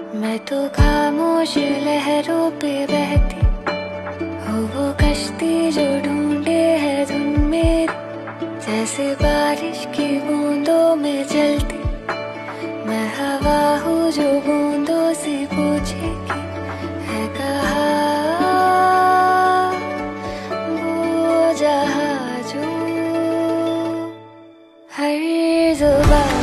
मैं तो खामोश लहरों पे बहती हो, वो कश्ती जो ढूंढे है तुम में, जैसे बारिश की बूंदों में जलती। मैं हवा हूँ जो बूंदों से पूछेगी है कहा? वो हर ज़ुबान।